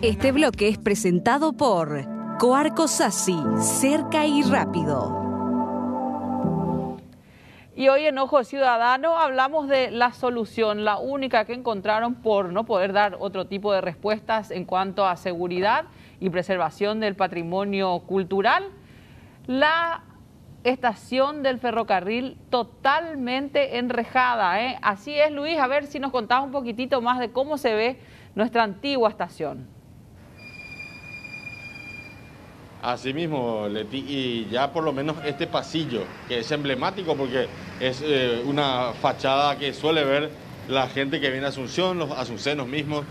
Este bloque es presentado por Coarco Sassi, cerca y rápido. Y hoy en Ojo Ciudadano hablamos de la solución, la única que encontraron por no poder dar otro tipo de respuestas en cuanto a seguridad y preservación del patrimonio cultural. La estación del ferrocarril totalmente enrejada. ¿eh? Así es, Luis, a ver si nos contás un poquitito más de cómo se ve nuestra antigua estación. Así mismo, Leti, y ya por lo menos este pasillo, que es emblemático porque es eh, una fachada que suele ver la gente que viene a Asunción, los asuncenos mismos,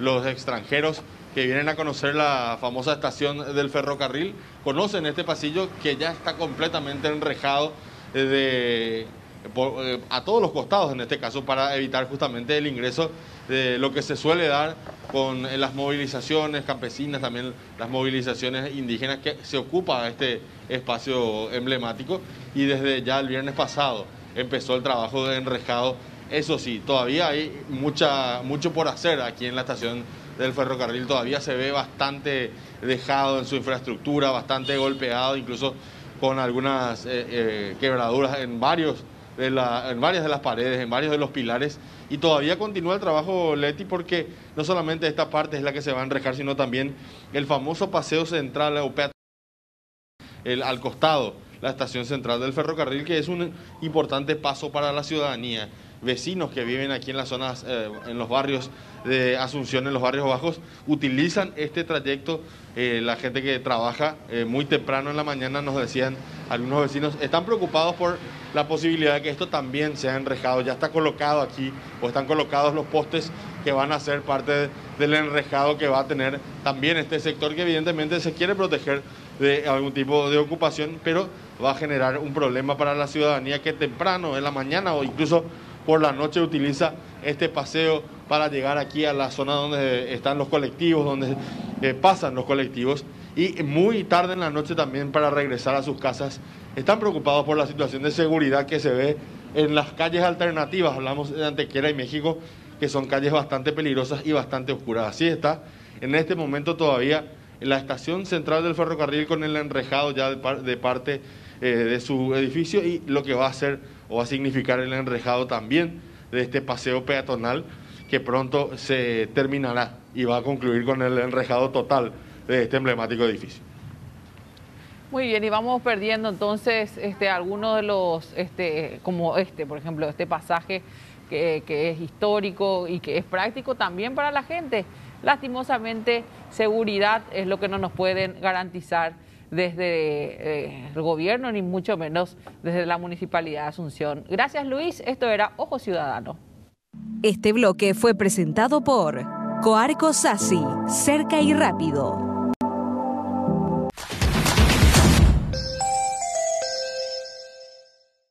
los extranjeros que vienen a conocer la famosa estación del ferrocarril, conocen este pasillo que ya está completamente enrejado de, eh, a todos los costados en este caso para evitar justamente el ingreso de lo que se suele dar con eh, las movilizaciones campesinas, también las movilizaciones indígenas que se ocupa este espacio emblemático y desde ya el viernes pasado empezó el trabajo de enrejado. Eso sí, todavía hay mucha, mucho por hacer aquí en la estación del ferrocarril, todavía se ve bastante dejado en su infraestructura, bastante golpeado, incluso con algunas eh, quebraduras en varios en varias de las paredes, en varios de los pilares, y todavía continúa el trabajo Leti porque no solamente esta parte es la que se va a enrejar, sino también el famoso paseo central el, al costado, la estación central del ferrocarril, que es un importante paso para la ciudadanía. Vecinos que viven aquí en las zonas, eh, en los barrios de Asunción, en los barrios bajos, utilizan este trayecto. Eh, la gente que trabaja eh, muy temprano en la mañana nos decían algunos vecinos, están preocupados por la posibilidad de que esto también sea enrejado. Ya está colocado aquí o están colocados los postes que van a ser parte del enrejado que va a tener también este sector que evidentemente se quiere proteger de algún tipo de ocupación, pero va a generar un problema para la ciudadanía que temprano, en la mañana o incluso por la noche utiliza este paseo para llegar aquí a la zona donde están los colectivos, donde eh, pasan los colectivos. Y muy tarde en la noche también para regresar a sus casas. Están preocupados por la situación de seguridad que se ve en las calles alternativas, hablamos de Antequera y México, que son calles bastante peligrosas y bastante oscuras. Así está, en este momento todavía en la estación central del ferrocarril con el enrejado ya de, parte eh, de su edificio y lo que va a hacer o va a significar el enrejado también de este paseo peatonal que pronto se terminará y va a concluir con el enrejado total de este emblemático edificio. Muy bien, y vamos perdiendo entonces este, algunos de los, este, como este, por ejemplo, este pasaje que, es histórico y que es práctico también para la gente. Lastimosamente, seguridad es lo que no nos pueden garantizar desde eh, el gobierno, ni mucho menos desde la Municipalidad de Asunción. Gracias, Luis. Esto era Ojo Ciudadano. Este bloque fue presentado por Coarco Sassi, cerca y rápido.